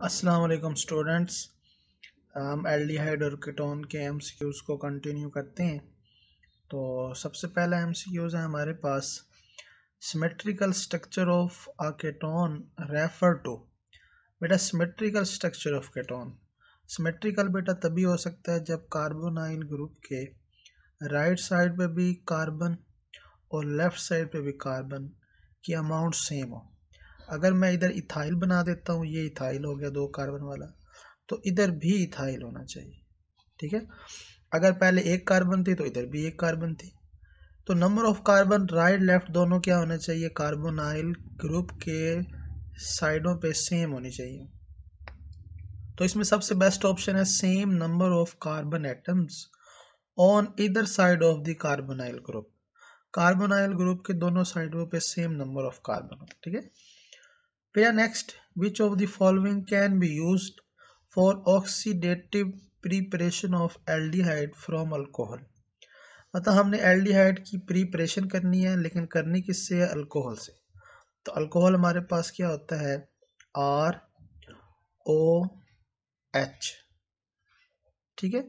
अस्सलाम वालेकुम स्टूडेंट्स। हम एल्डिहाइड और कीटोन के एम सी क्यूज़ को कंटिन्यू करते हैं। तो सबसे पहला एम सी क्यूज़ है हमारे पास symmetrical structure of a ketone refer to beta symmetrical structure of ketone symmetrical beta तभी हो सकता है जब कार्बोनाइल ग्रुप के राइट साइड पे भी कार्बन और लेफ़्ट साइड पे भी कार्बन की अमाउंट सेम हो। अगर मैं इधर इथाइल बना देता हूँ, ये इथाइल हो गया, दो कार्बन वाला तो इधर भी इथाइल होना चाहिए, ठीक है? अगर पहले एक कार्बन थी तो इधर भी एक कार्बन थी। तो number of carbon right left दोनों क्या होना चाहिए? कार्बोनाइल ग्रुप के साइडों पे सेम होनी चाहिए। तो इसमें सबसे बेस्ट ऑप्शन है same number of carbon atoms on इधर side of the carbonyl group carbonyl group के दोनों साइडों पे सेम नंबर ऑफ़ कार्बन ठीक है? फिर next which of the following can be use for oxidative preparation of aldehyde from alcohol मतलब हमने एल्डिहाइड की प्रीपरेशन करनी है, लेकिन करनी किससे है? अल्कोहल से। तो अल्कोहल हमारे पास क्या होता है? आर ओ एच ठीक है?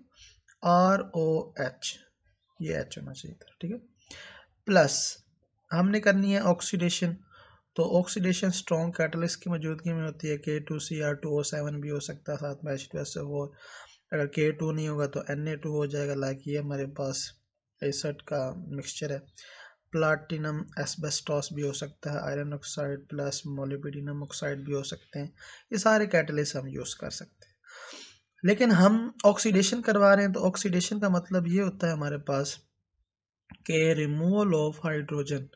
आर ओ एच ये एच होना चाहिए था। ठीक है? प्लस हमने करनी है ऑक्सीडेशन तो ऑक्सीडेशन स्ट्रॉन्ग कैटलिस्ट की मौजूदगी में होती है K two C R two O seven भी हो सकता है, साथ में एच टू एस ओ अगर के टू नहीं होगा तो एन ए टू हो जाएगा लाइक ये हमारे पास एसट का मिक्सचर है। प्लाटिनम एसबेस्टॉस भी हो सकता है iron oxide plus molybdenum oxide भी हो सकते हैं। ये सारे कैटलिस्ट हम यूज़ कर सकते हैं। लेकिन हम ऑक्सीडेशन करवा रहे हैं तो ऑक्सीडेशन का मतलब ये होता है हमारे पास के रिमूवल ऑफ़ हाइड्रोजन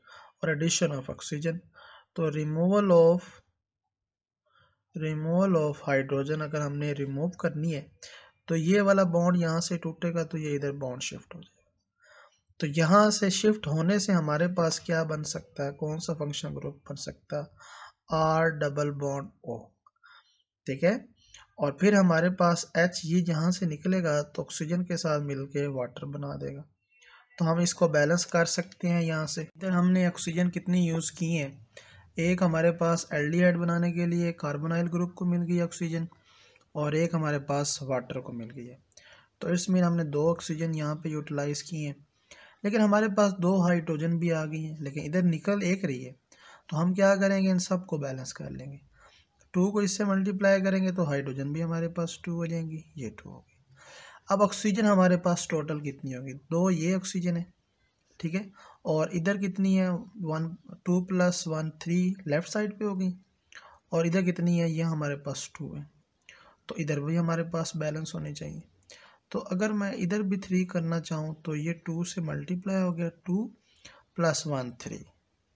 और एडिशन ऑफ़ ऑक्सीजन तो removal of removal of hydrogen अगर हमने रिमूव करनी है तो ये वाला बॉन्ड यहाँ से टूटेगा तो ये इधर बॉन्ड शिफ्ट हो जाएगा। तो यहाँ से शिफ्ट होने से हमारे पास क्या बन सकता है? कौन सा फ़ंक्शन ग्रुप बन सकता? है आर डबल बॉन्ड ओ ठीक है? और फिर हमारे पास एच ये जहाँ से निकलेगा तो ऑक्सीजन के साथ मिलके वाटर बना देगा। तो हम इसको बैलेंस कर सकते हैं यहाँ से। इधर हमने ऑक्सीजन कितनी यूज़ की है? एक हमारे पास एल्डिहाइड बनाने के लिए कार्बोनाइल ग्रुप को मिल गई ऑक्सीजन और एक हमारे पास वाटर को मिल गई है। तो इसमें हमने दो ऑक्सीजन यहाँ पे यूटिलाइज़ किए हैं। लेकिन हमारे पास दो हाइड्रोजन भी आ गई हैं, लेकिन इधर निकल एक रही है। तो हम क्या करेंगे, इन सबको बैलेंस कर लेंगे। टू को इससे मल्टीप्लाई करेंगे तो हाइड्रोजन भी हमारे पास टू हो जाएँगी, ये टू होगी अब ऑक्सीजन हमारे पास टोटल कितनी होगी? दो ये ऑक्सीजन है, ठीक है? और इधर कितनी है? One two plus one three left side पे होगी। और इधर कितनी है? ये हमारे पास टू है। तो इधर भी हमारे पास बैलेंस होने चाहिए। तो अगर मैं इधर भी थ्री करना चाहूँ तो ये टू से मल्टीप्लाई हो गया टू प्लस वन थ्री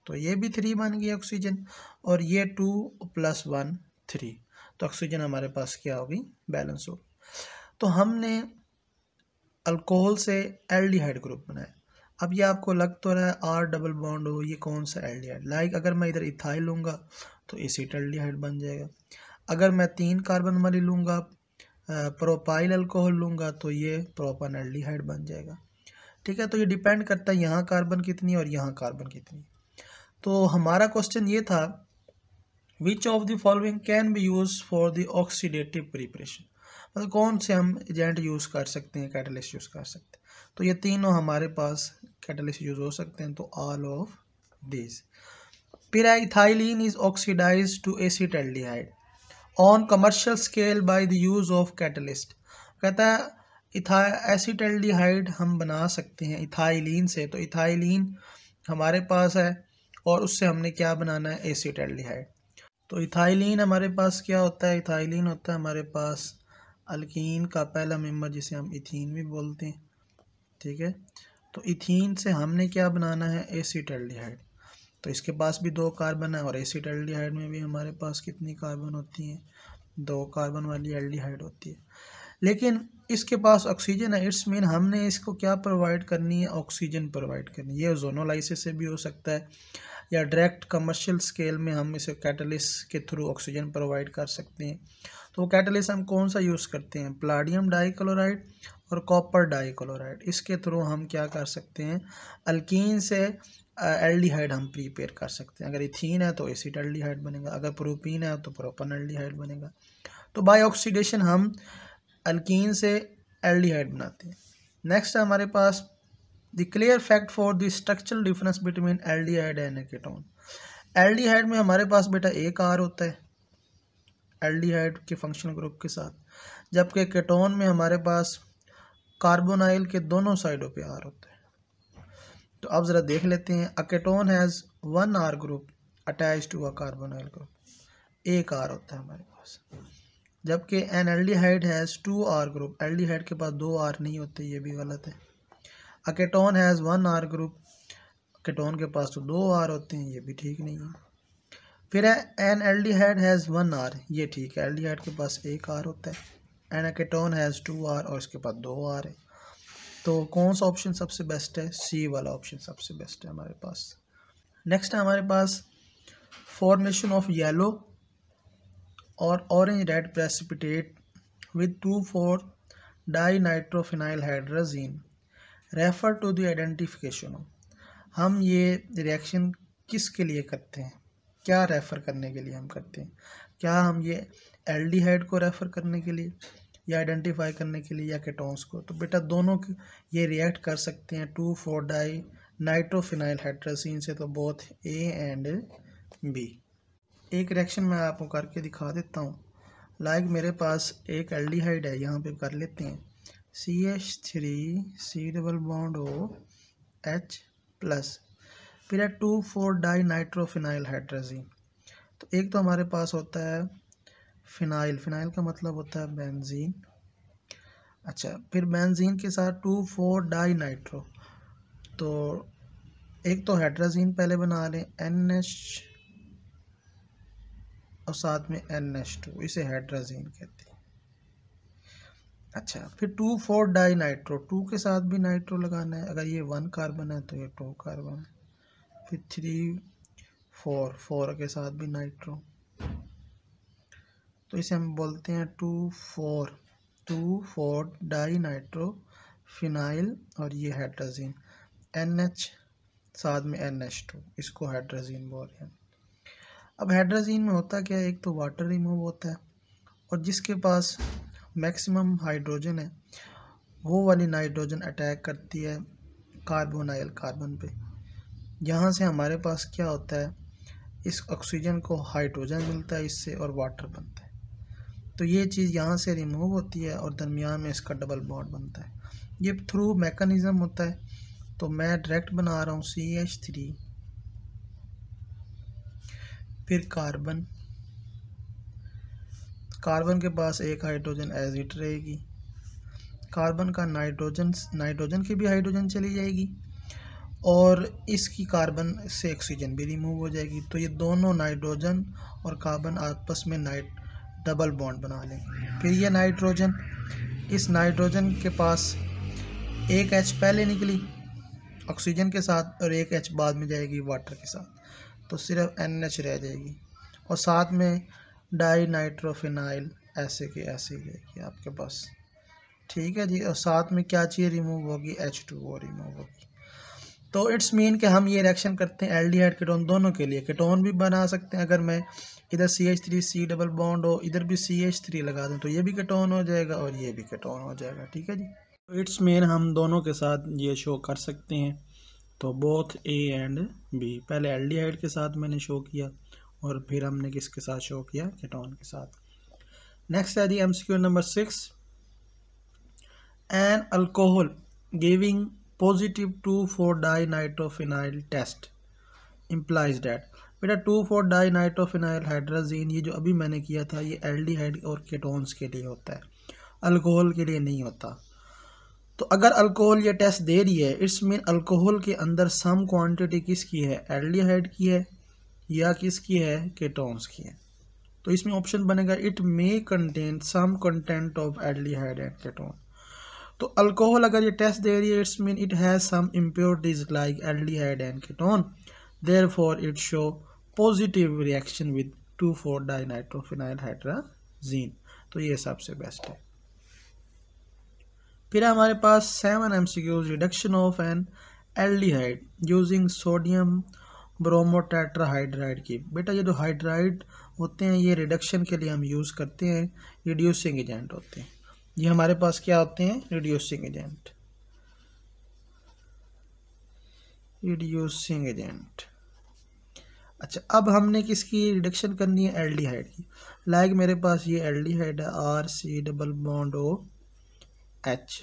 तो ये भी थ्री बन गया ऑक्सीजन और ये टू प्लस वन थ्री तो ऑक्सीजन हमारे पास क्या होगी? बैलेंस होगी। तो हमने अल्कोहल से एल्डिहाइड ग्रुप बनाया। अब ये आपको लग तो रहा है आर डबल बॉन्ड हो, ये कौन सा एल्डिहाइड? लाइक अगर मैं इधर इथाइल लूँगा तो एसिड एल्डिहाइड बन जाएगा। अगर मैं तीन कार्बन वाली लूँगा प्रोपाइल अल्कोहल लूँगा तो ये प्रोपन एल्डिहाइड बन जाएगा। ठीक है तो ये डिपेंड करता है यहाँ कार्बन कितनी और यहाँ कार्बन कितनी। तो हमारा क्वेश्चन ये था which of the following can be use for the oxidative preparation मतलब कौन से हम एजेंट यूज़ कर सकते हैं कैटलिस्ट यूज़ कर सकते हैं? तो ये तीनों हमारे पास कैटलिस्ट यूज़ हो सकते हैं तो all of this ethylene is oxidize to acetaldehyde on commercial scale by the use of catalyst कहता है एसिटल्डिहाइड हम बना सकते हैं इथाइलिन से तो इथाइलिन हमारे पास है और उससे हमने क्या बनाना है? एसिटल्डिहाइड तो इथाइलिन हमारे पास क्या होता है? इथाइलिन होता है हमारे पास अल्कीन का पहला मेंबर जिसे हम इथीन भी बोलते हैं। ठीक है? तो इथीन से हमने क्या बनाना है? एसिटल्डिहाइड। तो इसके पास भी दो कार्बन है और एसिटल्डिहाइड में भी हमारे पास कितनी कार्बन होती हैं? दो कार्बन वाली एल्डिहाइड होती है। लेकिन इसके पास ऑक्सीजन है, इट्स मीन हमने इसको क्या प्रोवाइड करनी है? ऑक्सीजन प्रोवाइड करनी है। ये जोनोलाइसिस से भी हो सकता है, या डायरेक्ट कमर्शियल स्केल में हम इसे कैटलिस के थ्रू ऑक्सीजन प्रोवाइड कर सकते हैं। तो वो कैटलिस हम कौन सा यूज़ करते हैं? प्लाडियम डाइक्लोराइड और कॉपर डाइक्लोराइड इसके थ्रू हम क्या कर सकते हैं? अल्कीन से एल्डिहाइड हम प्रीपेयर कर सकते हैं। अगर इथीन है तो एसिड एल्डिहाइड बनेगा। अगर प्रोपीन है तो प्रोपन एल्डिहाइड बनेगा। तो बाई ऑक्सीडेशन हम अल्कीन से एल्डिहाइड बनाते हैं। नेक्स्ट है हमारे पास the clear fact for the structural difference between aldehyde and ketone aldehyde में हमारे पास बेटा एक आर होता है एल्डिहाइड के फंक्शनल ग्रुप के साथ। जबकि केटोन में हमारे पास कार्बोनाइल के दोनों साइडों पे आर होता है। तो अब ज़रा देख लेते हैं, a ketone has one R group attach to a carbonyl group एक आर होता है हमारे पास। जबकि an aldehyde has two R group aldehyde के पास दो आर नहीं होते, ये भी गलत है। A ketone has one R group ketone के पास तो दो आर होते हैं, ये भी ठीक नहीं है। फिर है an aldehyde has one R ये ठीक है। एल्डिहाइड के पास एक आर होता है। An ketone has two R और इसके पास दो आर है। तो कौन सा ऑप्शन सबसे बेस्ट है? सी वाला ऑप्शन सबसे बेस्ट है हमारे पास। नेक्स्ट है हमारे पास फॉर्मेशन ऑफ़ येलो और orange red precipitate four di nitrophenyl hydrazine refer to the identification हम ये रिएक्शन किसके लिए करते हैं? क्या रेफ़र करने के लिए हम करते हैं? क्या हम ये एल्डिहाइड को रेफ़र करने के लिए या आइडेंटिफाई करने के लिए या केटोन्स को। तो बेटा दोनों ये रिएक्ट कर सकते हैं two, four di nitrophenyl hydrazine से तो बोथ ए एंड बी एक रिएक्शन मैं आपको करके दिखा देता हूँ। लाइक मेरे पास एक एल्डिहाइड है, यहाँ पे कर लेते हैं। C H three C double bond O H plus फिर है two, four di nitrophenyl hydrazine तो एक तो हमारे पास होता है फिनाइल फिनाइल का मतलब होता है बेंजीन। अच्छा फिर बेंजीन के साथ टू फोर डाई नाइट्रो तो एक तो हाइड्रोजीन पहले बना लें, एन एच और साथ में एन एच टू, इसे हाइड्रोजीन कहते हैं। अच्छा फिर two four di nitro two के साथ भी नाइट्रो लगाना है। अगर ये वन कार्बन है तो ये टू कार्बन। फिर थ्री फोर फोर के साथ भी नाइट्रो। तो इसे हम बोलते हैं two four. Two four di nitro, phenyl और ये हाइड्रोजीन। एन एच साथ में एन एच टू। इसको हाइड्रोजीन बोल रहे हैं। अब हाइड्रोजीन में होता क्या है? एक तो वाटर रिमूव होता है और जिसके पास मैक्सिमम हाइड्रोजन है, वो वाली नाइट्रोजन अटैक करती है कार्बोनाइल कार्बन पे। यहाँ से हमारे पास क्या होता है? इस ऑक्सीजन को हाइड्रोजन मिलता है इससे और वाटर बनता है। तो ये चीज़ यहाँ से रिमूव होती है और दरमियान में इसका डबल बॉन्ड बनता है। ये थ्रू मैकेनिज़्म होता है तो मैं डायरेक्ट बना रहा हूँ सी एच थ्री फिर कार्बन कार्बन के पास एक हाइड्रोजन एज इट रहेगी। कार्बन का नाइट्रोजन नाइट्रोजन की भी हाइड्रोजन चली जाएगी और इसकी कार्बन से ऑक्सीजन भी रिमूव हो जाएगी। तो ये दोनों नाइट्रोजन और कार्बन आपस में नाइट डबल बॉन्ड बना लें। फिर ये नाइट्रोजन, इस नाइट्रोजन के पास एक एच पहले निकली ऑक्सीजन के साथ और एक एच बाद में जाएगी वाटर के साथ। तो सिर्फ़ एन एच रह जाएगी। और साथ में डाई नाइट्रोफिनाइल ऐसे के ऐसे ही रहेगी आपके पास। ठीक है जी? और साथ में क्या चीज़ रिमूव होगी? एच टू वो रिमूव होगी। तो इट्स मीन कि हम ये रिएक्शन करते हैं एल एल्डिहाइड कीटोन दोनों के लिए। कीटोन भी बना सकते हैं। अगर मैं इधर C H three C double bond हो, इधर भी सी एच थ्री लगा दूँ तो ये भी कटोन हो जाएगा और ये भी कटोन हो जाएगा, ठीक है जी? तो इट्स मेन हम दोनों के साथ ये शो कर सकते हैं। तो बोथ ए एंड बी पहले एल्डिहाइड के साथ मैंने शो किया और फिर हमने किसके साथ शो किया? केटोन के साथ। नेक्स्ट है जी M C Q number six N alcohol giving positive two four di nitrophenyl test implies that बेटा two four di nitrophenyl hydrazine ये जो अभी मैंने किया था, ये एल्डिहाइड और केटोन्स के लिए होता है। अल्कोहल के लिए नहीं होता। तो अगर अल्कोहल ये टेस्ट दे रही है इट्स मीन अल्कोहल के अंदर सम क्वांटिटी किसकी है? एल्डिहाइड की है या किसकी है? केटोन्स की है। तो इसमें ऑप्शन बनेगा it may contain some content of aldehyde and ketone तो अल्कोहल अगर ये टेस्ट दे रही है it's mean it has some impurities like aldehyde and ketone there it show positive reaction with two four dinitrophenyl hydrazine तो ये सबसे best है। फिर हमारे पास seven M C reduction of an aldehyde using sodium bromotetrahydride की। बेटा ये जो हाइड्राइड होते हैं, ये रिडक्शन के लिए हम यूज़ करते हैं रिड्यूसिंग एजेंट होते हैं। ये हमारे पास क्या होते हैं? रिड्यूसिंग एजेंट रिड्यूसिंग एजेंट अच्छा अब हमने किसकी रिडक्शन करनी है? एल्डिहाइड की। लाइक मेरे पास ये एल्डिहाइड है R C double bond O H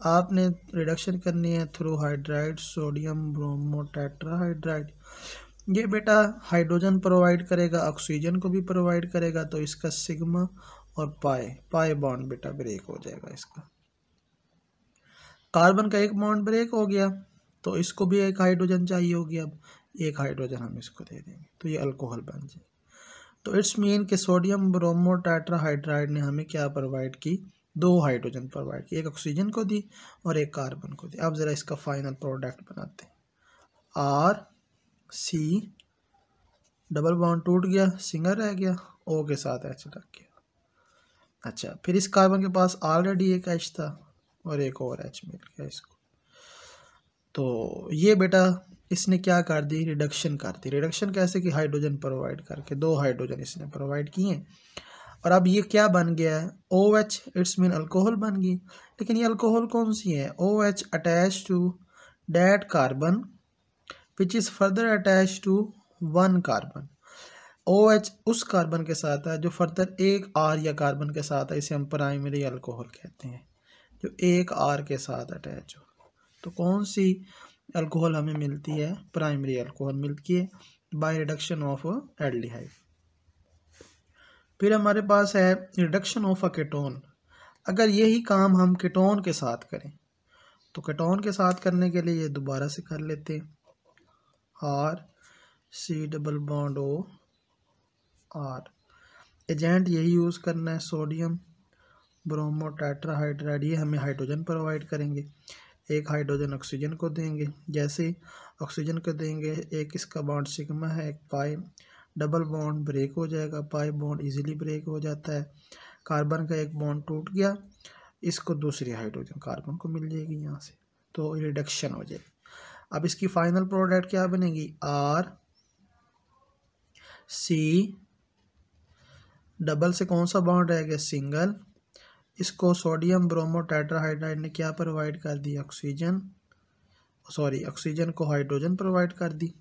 आपने रिडक्शन करनी है थ्रू हाइड्राइड सोडियम ब्रोमोटेट्राहाइड्राइड ये बेटा हाइड्रोजन प्रोवाइड करेगा ऑक्सीजन को भी प्रोवाइड करेगा तो इसका सिग्मा और पाए पाए बॉन्ड बेटा ब्रेक हो जाएगा इसका। कार्बन का एक बॉन्ड ब्रेक हो गया तो इसको भी एक हाइड्रोजन चाहिए होगी अब। एक हाइड्रोजन हम इसको दे देंगे। तो ये अल्कोहल बन जाए। तो इट्स मीन कि सोडियम ब्रोमोटेट्राहाइड्राइड ने हमें क्या प्रोवाइड की? दो हाइड्रोजन प्रोवाइड की। एक ऑक्सीजन को दी और एक कार्बन को दी। अब ज़रा इसका फाइनल प्रोडक्ट बनाते हैं। आर सी डबल बॉन्ड टूट गया सिंगल रह गया ओ के साथ एच लग गया। अच्छा फिर इस कार्बन के पास ऑलरेडी एक एच था और एक और एच मिल गया इसको। तो ये बेटा इसने क्या कर दी? रिडक्शन कर दी। रिडक्शन कैसे कि? हाइड्रोजन प्रोवाइड करके। दो हाइड्रोजन इसने प्रोवाइड किए। और अब ये क्या बन गया है? O H it's mean alcohol बन गई। लेकिन ये अल्कोहल कौन सी है? O H attach to that carbon which is further attach to one carbon O H उस कार्बन के साथ है जो फर्दर एक आर या कार्बन के साथ है। इसे हम प्राइमरी अल्कोहल कहते हैं। जो एक आर के साथ अटैच हो। तो कौन सी अल्कोहल हमें मिलती है प्राइमरी अल्कोहल मिलती है बाय रिडक्शन ऑफ़ एल्डिहाइड फिर हमारे पास है रिडक्शन ऑफ़ अ केटोन अगर यही काम हम केटोन के साथ करें तो केटोन के साथ करने के लिए ये दोबारा से कर लेते हैं. R C double bond O R agent यही यूज़ करना है सोडियम ब्रोमो ब्रोमोटेट्राहाइड्राइड ये हमें हाइड्रोजन प्रोवाइड करेंगे. एक हाइड्रोजन ऑक्सीजन को देंगे। जैसे ऑक्सीजन को देंगे, एक इसका बॉन्ड सिग्मा है, एक पाई। डबल बॉन्ड ब्रेक हो जाएगा, पाई बॉन्ड इजीली ब्रेक हो जाता है। कार्बन का एक बॉन्ड टूट गया, इसको दूसरी हाइड्रोजन कार्बन को मिल जाएगी यहाँ से तो रिडक्शन हो जाएगी। अब इसकी फाइनल प्रोडक्ट क्या बनेगी? आर, सी, डबल से कौन सा बॉन्ड रहेगा सिंगल। इसको सोडियम ब्रोमो टेट्राहाइड्राइड ने क्या प्रोवाइड कर दी? ऑक्सीजन सॉरी ऑक्सीजन को हाइड्रोजन प्रोवाइड कर दी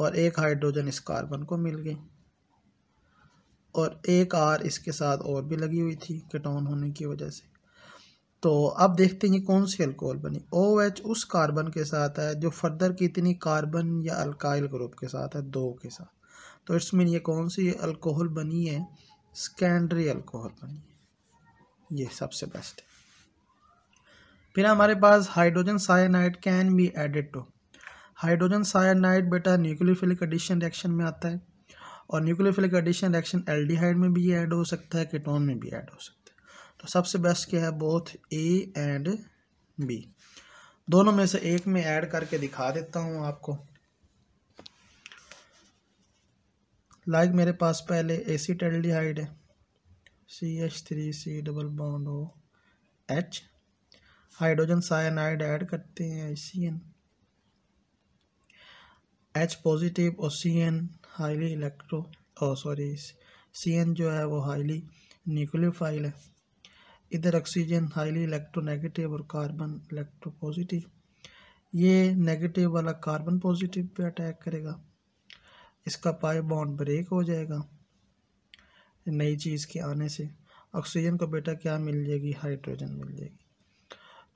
और एक हाइड्रोजन इस कार्बन को मिल गई और एक आर इसके साथ और भी लगी हुई थी केटोन होने की वजह से। तो अब देखते हैं कौन सी अल्कोहल बनी। ओ एच उस कार्बन के साथ है जो फर्दर कितनी कार्बन या अल्काइल ग्रुप के साथ है, दो के साथ। तो इट्स मीन ये कौन सी अल्कोहल बनी है? स्कैंडरी अल्कोहल बनी है। ये सबसे बेस्ट है। फिर हमारे पास hydrogen cyanide can be added to hydrogen cyanide बेटा न्यूक्लियोफिलिक एडिशन रिएक्शन में आता है और न्यूक्लियोफिलिक एडिशन रिएक्शन एल्डिहाइड में भी ऐड हो सकता है कीटोन में भी ऐड हो सकता है। तो सबसे बेस्ट क्या है? बोथ ए एंड बी दोनों में से एक में ऐड करके दिखा देता हूँ आपको। लाइक like मेरे पास पहले एसिड एल्डिहाइड है। C H three C double bond O H hydrogen cyanide add करते हैं सी एन एच पॉजिटिव और सी एन हाईली इलेक्ट्रो और सॉरी सी एन जो है वो हाईली न्यूक्लियोफाइल है। इधर ऑक्सीजन हाईली इलेक्ट्रोनेगेटिव और कार्बन इलेक्ट्रो पॉजिटिव ये नेगेटिव वाला कार्बन पॉजिटिव पे अटैक करेगा। इसका पाई बॉन्ड ब्रेक हो जाएगा। नई चीज़ के आने से ऑक्सीजन को बेटा क्या मिल जाएगी हाइड्रोजन मिल जाएगी।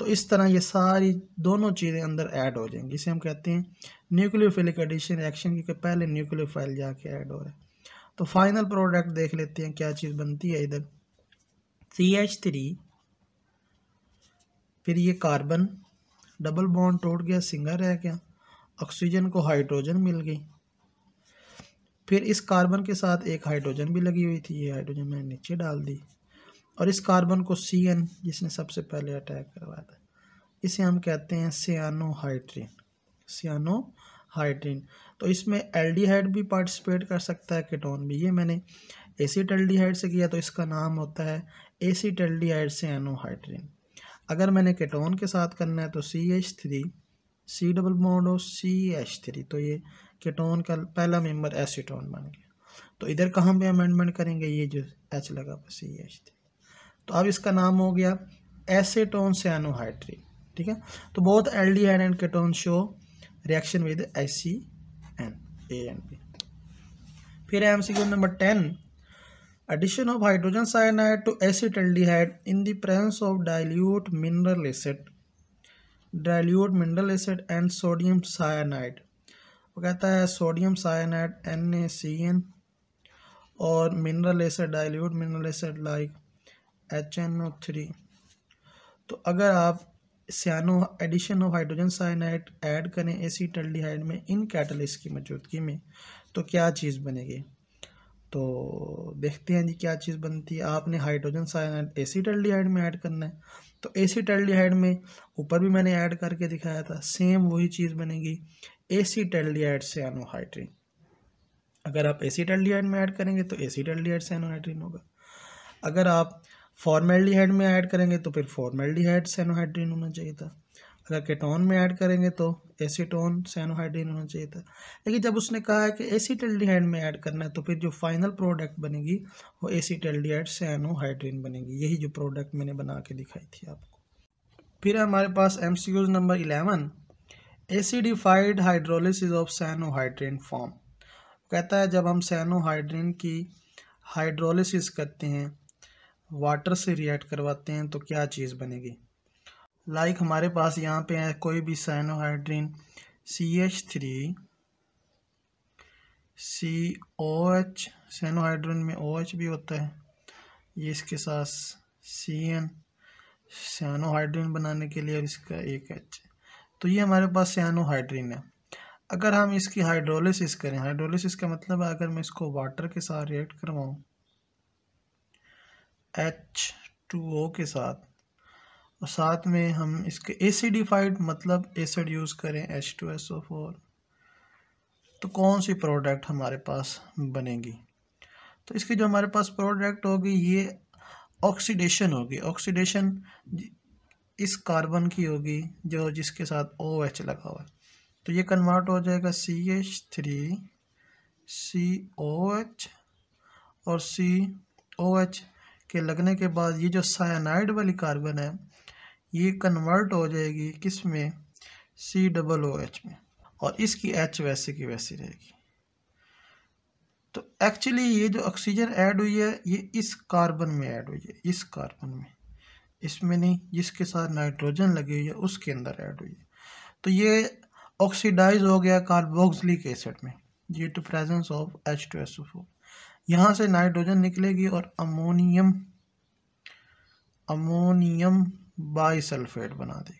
तो इस तरह ये सारी दोनों चीज़ें अंदर ऐड हो जाएँगी। इसे हम कहते हैं न्यूक्लियोफिलिक एडिशन रिएक्शन की पहले न्यूक्लियोफाइल जाके ऐड हो रहा है। तो फाइनल प्रोडक्ट देख लेते हैं क्या चीज़ बनती है इधर। सी एच थ्री फिर ये कार्बन डबल बॉन्ड टूट गया सिंगल रह गया ऑक्सीजन को हाइड्रोजन मिल गई। फिर इस कार्बन के साथ एक हाइड्रोजन भी लगी हुई थी, ये हाइड्रोजन मैंने नीचे डाल दी। और इस कार्बन को सी एन जिसने सबसे पहले अटैक करवाया था, इसे हम कहते हैं सियानो हाइड्रीन सियानो हाइड्रीन तो इसमें एल्डिहाइड भी पार्टिसिपेट कर सकता है केटोन भी। ये मैंने एसिड एल्डिहाइड से किया तो इसका नाम होता है एसिड एल्डिहाइड सियानोहाइड्रीन अगर मैंने केटोन के साथ करना है तो C H three C double bond O C H three तो ये केटोन का पहला मेंबर एसीटोन बन गया। तो इधर कहाँ पे अमेंडमेंट करेंगे? ये जो एच लगा सी एच थ्री तो अब इसका नाम हो गया एसीटोन सैनोहाइड्री ठीक है? तो बहुत aldehyde and ketone show reaction with S C N A and B फिर M C number ten addition of hydrogen cyanide to acetaldehyde in the presence of dilute mineral acid dilute mineral acid and sodium cyanide. वो कहता है sodium cyanide N A C N और mineral acid dilute mineral acid like H N O three तो अगर आप cyano addition of hydrogen cyanide add करें acetaldehyde में इन catalyst की मौजूदगी में तो क्या चीज़ बनेगी? तो देखते हैं जी क्या चीज़ बनती है। आपने हाइड्रोजन साइनाइड एसीटल्डिहाइड में ऐड करना है। तो एसीटल्डिहाइड में ऊपर भी मैंने ऐड करके दिखाया था सेम वही चीज़ बनेगी। एसीटेल्डिहाइड से एनोहाइड्रीन अगर आप एसीटल्डिहाइड में ऐड करेंगे तो एसीटेल्डिहाइड से एनोहाइड्रीन होगा। अगर आप फॉर्मेल्डिहाइड में ऐड करेंगे तो फिर फॉर्मेल्डिहाइड से एनोहाइड्रीन होना चाहिए था। अगर केटोन में ऐड करेंगे तो एसीटोन सैनोहाइड्रीन होना चाहिए था। लेकिन जब उसने कहा है कि एसीटल्डिहाइड में ऐड करना है तो फिर जो फाइनल प्रोडक्ट बनेगी, वो एसीटल्डिहाइड सैनोहाइड्रिन बनेगी। यही जो प्रोडक्ट मैंने बना के दिखाई थी आपको। फिर हमारे पास M number eleven acidified hydrolysis of cyanohydrin form कहता है, जब हम सैनोहाइड्रीन की हाइड्रोलिसिस करते हैं वाटर से रिएक्ट करवाते हैं तो क्या चीज़ बनेगी? लाइक like हमारे पास यहाँ पे है कोई भी cyanohydrin C H three C O H cyanohydrin में ओ एच भी होता है। ये इसके साथ सी एन सैनोहाइड्रिन बनाने के लिए इसका एक एच तो ये हमारे पास सैनोहाइड्रिन है। अगर हम इसकी हाइड्रोलिसिस करें हाइड्रोलिसिस का मतलब है अगर मैं इसको वाटर के साथ रिएक्ट करवाऊँ एच टू ओ के साथ और साथ में हम इसके एसिडिफाइड मतलब एसिड यूज़ करें H two S O four तो कौन सी प्रोडक्ट हमारे पास बनेगी? तो इसकी जो हमारे पास प्रोडक्ट होगी, ये ऑक्सीडेशन होगी। ऑक्सीडेशन इस कार्बन की होगी, जो जिसके साथ ओ एच लगा हुआ है। तो ये कन्वर्ट हो जाएगा C H three C O H और सी ओ एच के लगने के बाद ये जो साइनाइड वाली कार्बन है ये कन्वर्ट हो जाएगी किसमें? सी डबल ओ एच में। और इसकी एच वैसे की वैसी रहेगी। तो एक्चुअली ये जो ऑक्सीजन ऐड हुई है, ये इस कार्बन में ऐड हुई है। इस कार्बन में। इसमें नहीं, जिसके साथ नाइट्रोजन लगी हुई है, उसके अंदर ऐड हुई है। तो ये ऑक्सीडाइज हो गया कार्बोक्सिलिक एसिड में due to presence of H two S O four यहाँ से नाइट्रोजन निकलेगी और अमोनियम अमोनियम बाईसल्फेट बना देगी।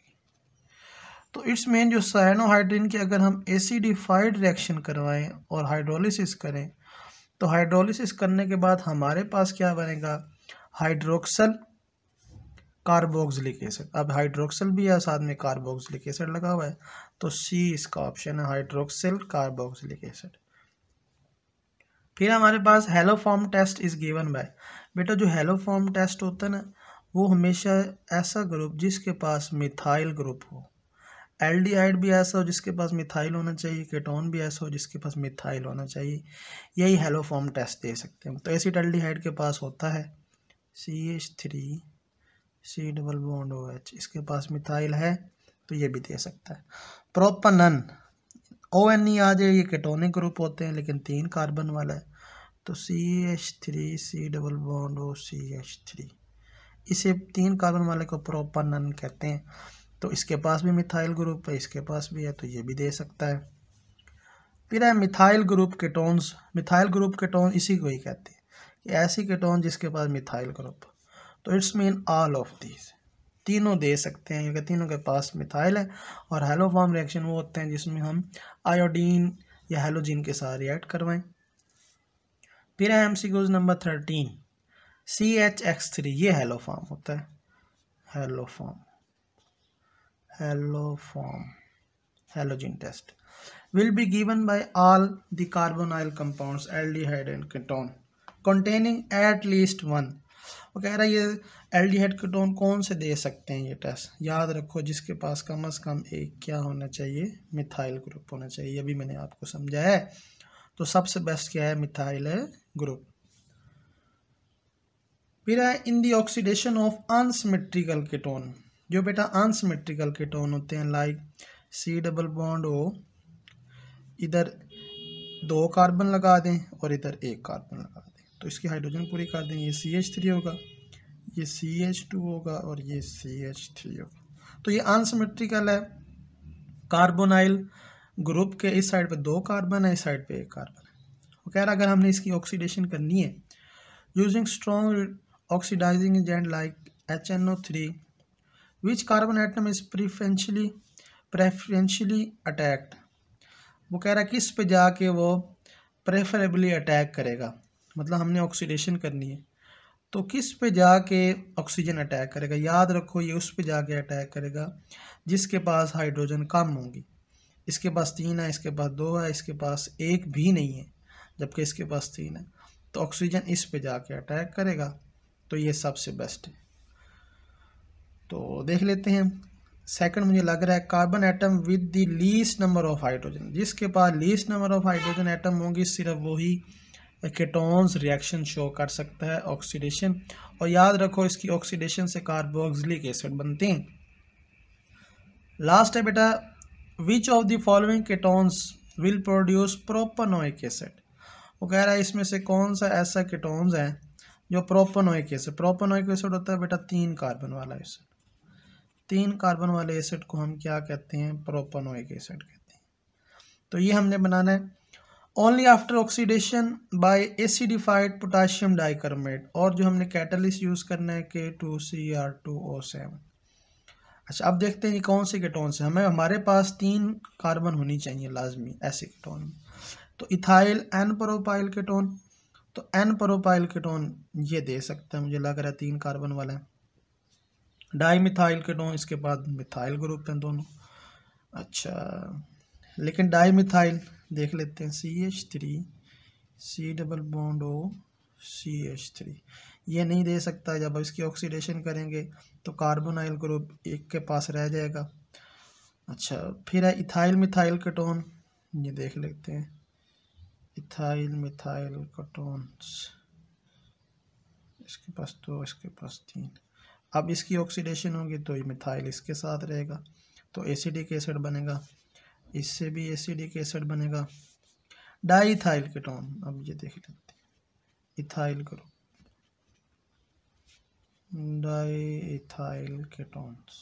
तो इट्स मेन जो साइनोहाइड्रिन की अगर हम एसिडिफाइड रिएक्शन करवाएँ और हाइड्रोलिसिस करें तो हाइड्रोलिसिस करने के बाद हमारे पास क्या बनेगा? हाइड्रोक्सल कार्बोक्सिलिक एसिड अब हाइड्रोक्सल भी है, साथ में कार्बोक्सिलिक एसिड लगा हुआ है तो सी इसका ऑप्शन है हाइड्रोक्सिल कार्बोक्सिलिक एसिड फिर हमारे पास haloform test is given by. बेटा, जो हेलो फॉर्म टेस्ट होता है ना वो हमेशा ऐसा ग्रुप जिसके पास मिथाइल ग्रुप हो। एल्डिहाइड भी ऐसा हो जिसके पास मिथाइल होना चाहिए, केटोन भी ऐसा हो जिसके पास मिथाइल होना चाहिए। यही हेलो फॉर्म टेस्ट दे सकते हैं। तो एसिड एल्डिहाइड के पास होता है C H three C double bond O H इसके पास मिथाइल है तो ये भी दे सकता है। प्रोपनन ओ एन ई आ जाए, ये केटोनिक ग्रुप होते हैं, लेकिन तीन कार्बन वाला है। तो C H three C double bond O C H three इसे तीन कार्बन वाले को प्रोपनन कहते हैं। तो इसके पास भी मिथाइल ग्रुप है, इसके पास भी है तो ये भी दे सकता है। फिर है methyl group ketones methyl group ketone इसी को ही कहते हैं। ऐसी केटोन जिसके पास मिथाइल ग्रुप तो it's mean all of these तीनों दे सकते हैं, क्योंकि तीनों के पास मिथाइल है, और हेलोफॉर्म रिएक्शन वो होते हैं जिसमें हम आयोडीन या हेलोजीन के साथ रिएक्ट करवाएँ। फिर है M number thirteen C H X three ये हेलो फॉर्म होता है। Haloform haloform halogen test will be given by all the carbonyl compounds, aldehyde and ketone, containing at least one. वो कह रहा है, ये एल्डिहाइड कीटोन कौन से दे सकते हैं ये टेस्ट याद रखो, जिसके पास कम अज़ कम एक क्या होना चाहिए? मिथाइल ग्रुप होना चाहिए, ये भी मैंने आपको समझाया है। तो सबसे बेस्ट क्या है? मिथाइल ग्रुप फिर है in the oxidation of unsymmetrical ketone जो बेटा अनसिमेट्रिकल कीटोन होते हैं like C double bond O इधर दो कार्बन लगा दें और इधर एक कार्बन लगा दें। तो इसकी हाइड्रोजन पूरी कर दें, ये सी एच थ्री होगा, ये सी एच टू होगा और ये सी एच थ्री होगा। तो ये अनसिमेट्रिकल है कार्बोनाइल ग्रुप के इस साइड पे दो कार्बन है, इस साइड पे एक कार्बन है। वो कह रहा अगर हमने इसकी ऑक्सीडेशन करनी है using strong H N O three which carbon atom is preferentially preferentially attacked वो कह रहा है किस पे जाके वो प्रेफरेबली अटैक करेगा? मतलब हमने ऑक्सीडेशन करनी है। तो किस पे जाके ऑक्सीजन अटैक करेगा? याद रखो ये उस पे जाके अटैक करेगा, जिसके पास हाइड्रोजन कम होंगी। इसके पास तीन है, इसके पास दो है, इसके पास एक भी नहीं है, जबकि इसके पास तीन है। तो ऑक्सीजन इस पे जाके अटैक करेगा। तो ये सबसे बेस्ट है। तो देख लेते हैं। सेकंड मुझे लग रहा है carbon atom with the least number of hydrogen जिसके पास least number of hydrogen atom होंगी, सिर्फ़ वही केटोन्स रिएक्शन शो कर सकता है ऑक्सीडेशन और याद रखो, इसकी ऑक्सीडेशन से कार्बोक्सिलिक एसिड बनते हैं। लास्ट है बेटा which of the following ketones will produce propanoic acid वो कह रहा है, इसमें से कौन सा ऐसा केटोन्स है जो प्रोपनोइक एसिड प्रोपनोइक एसिड होता है बेटा तीन कार्बन वाला एसिड। तीन कार्बन वाले एसिड को हम क्या कहते हैं? प्रोपनोइक एसिड कहते हैं। तो ये हमने बनाना है। Only after oxidation by acidified potassium dichromate और जो हमने कैटलिस्ट यूज़ करना है K two C R two O seven अच्छा अब देखते हैं ये कौन से केटोन से हमें, हमारे पास तीन कार्बन होनी चाहिए, लाजमी, ऐसे केटोन में तो इथाइल एन प्रोपाइल केटोन तो एन प्रोपाइल केटोन ये दे सकता है, मुझे लग रहा है तीन कार्बन वाला है। डाई मिथाइल कीटोन, इसके बाद मिथाइल ग्रुप हैं दोनों। अच्छा लेकिन डाई मिथाइल देख लेते हैं C H three C double bond O C H three ये नहीं दे सकता, जब इसकी ऑक्सीडेशन करेंगे तो कार्बोनाइल ग्रुप एक के पास रह जाएगा। अच्छा फिर है इथाइल मिथाइल कीटोन, ये देख लेते हैं। Ethyl, methyl, ketones. इसके पास दो, इसके पास तीन। अब इसकी ऑक्सीडेशन होगी तो ये मिथाइल इसके साथ रहेगा। तो एसिडिक एसिड बनेगा। इससे भी एसिडिक एसिड बनेगा। डाईथाइल कीटोन अब ये देख लेते हैं। इथाइल करो। डाईथाइल कीटोन्स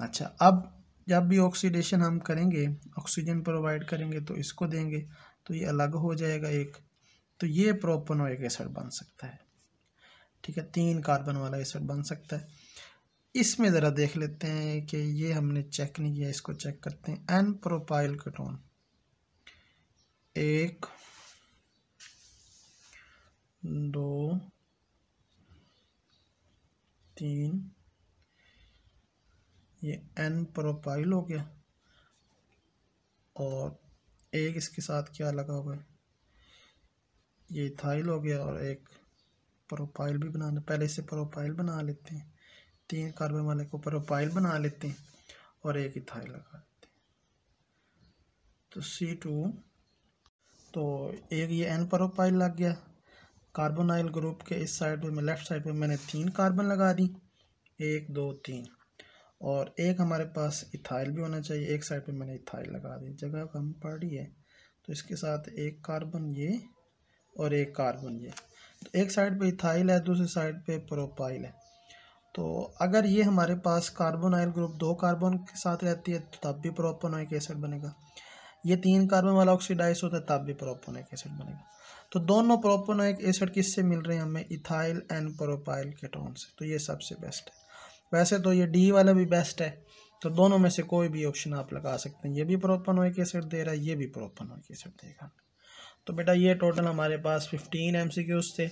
अच्छा अब जब भी ऑक्सीडेशन हम करेंगे ऑक्सीजन प्रोवाइड करेंगे तो इसको देंगे। तो ये अलग हो जाएगा एक। तो ये प्रोपनोइक एसिड बन सकता है। ठीक है, तीन कार्बन वाला एसिड बन सकता है। इसमें ज़रा देख लेते हैं कि ये हमने चेक नहीं किया, इसको चेक करते हैं। N propyl ketone. एक, दो, तीन। ये एन प्रोपाइल हो गया। और एक इसके साथ क्या लगा हुआ है? ये थाइल हो गया और एक प्रोफ़ाइल भी बनाना, पहले से प्रोफ़ाइल बना लेते हैं। तीन कार्बन वाले को प्रोफ़ाइल बना लेते हैं और एक इथाइल लगा लेते हैं। तो सी टू तो एक ये एन प्रोफ़ाइल लग गया। कार्बोनाइल ग्रुप के इस साइड पे, लेफ़्ट साइड पे मैंने तीन कार्बन लगा दी। एक, दो, तीन। और एक हमारे पास इथाइल भी होना चाहिए, एक साइड पे मैंने इथाइल लगा दी। जगह कम पड़ है तो इसके साथ एक कार्बन ये और एक कार्बन ये। तो एक साइड पे इथाइल है, दूसरी साइड पे प्रोपाइल है। तो अगर ये हमारे पास कार्बोनाइल ग्रुप दो कार्बन के साथ रहती है तो तब भी प्रोपोनाइक एसिड बनेगा। ये तीन कार्बन वाला ऑक्सीडाइज होता है, तब भी प्रोपोनाइक एसिड बनेगा। तो दोनों प्रोपोनाइक एसिड किससे मिल रहे हैं हमें? इथाइल एंड प्रोपाइल केटोन से। तो ये सबसे बेस्ट है। वैसे तो ये डी वाला भी बेस्ट है। तो दोनों में से कोई भी ऑप्शन आप लगा सकते हैं। ये भी प्रोपोनोइक एसिड दे रहा है, ये भी प्रोपोनोइक एसिड देगा तो बेटा ये टोटल हमारे पास फिफ्टीन एम सी क्यूज़ थे।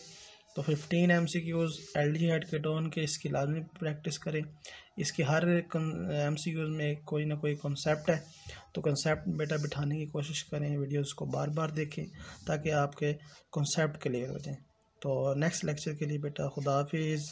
तो fifteen M C Qs aldehyde के केटोन के, इसकी लाजमी प्रैक्टिस करें। इसकी हर एम सी क्यूज़ में कोई ना कोई कॉन्सेप्ट है। तो कॉन्सेप्ट बेटा बिठाने की कोशिश करें वीडियोज़ को बार बार देखें, ताकि आपके कॉन्सेप्ट क्लियर हो जाएँ। तो नेक्स्ट लेक्चर के लिए बेटा खुदा हाफिज़।